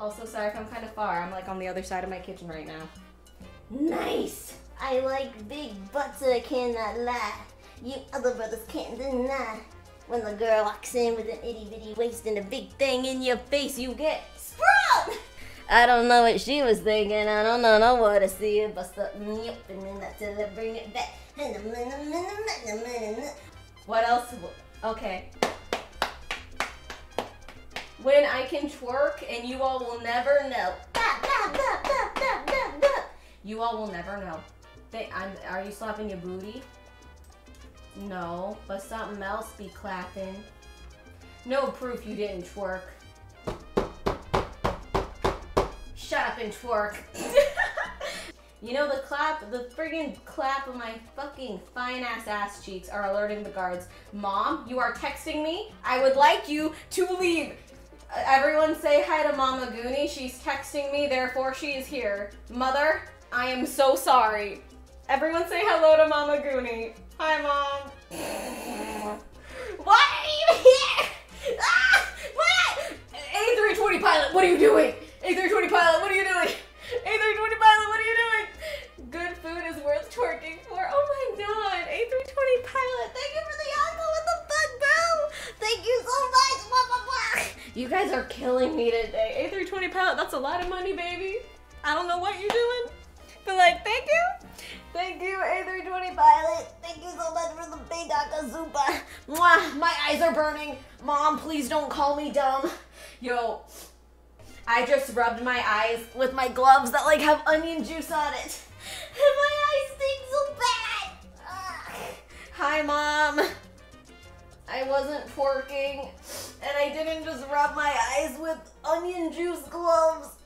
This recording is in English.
Also, sorry if I'm kind of far. I'm like on the other side of my kitchen right now. Nice. I like big butts, I cannot lie. You other brothers can't deny. When the girl walks in with an itty bitty waist and a big thing in your face, you get sprung. I don't know what she was thinking. I don't know, know what to see it, bust up me up and then I tell her bring it back. What else? Okay. When I can twerk and you all will never know. You all will never know. Are you slapping your booty? No, but something else be clapping. No proof you didn't twerk. Shut up and twerk. you know the clap, the friggin' clap of my fucking fine ass ass cheeks are alerting the guards. Mom, you are texting me. I would like you to leave. Everyone say hi to Mama Goonie. She's texting me, therefore she is here. Mother, I am so sorry. Everyone say hello to Mama Goonie. Hi, Mom. Why are you here? Ah, what? A320 pilot, what are you doing? A320 pilot, what are you doing? A320 pilot, what are you doing? Good food is worth twerking for. Oh my god, A320 pilot, thank you for the alcohol. What the fuck, bro? Thank you so much. Blah, blah, blah. You guys are killing me today. A320 pilot, that's a lot of money, baby. I don't know what you're doing, but like, thank you. Thank you, A320 pilot. Thank you so much for the big akasupa. Mwah, my eyes are burning. Mom, please don't call me dumb. Yo, I just rubbed my eyes with my gloves that like have onion juice on it. And my eyes stink so bad. Ugh. Hi, Mom. I wasn't twerking, and I didn't just rub my eyes with onion juice gloves.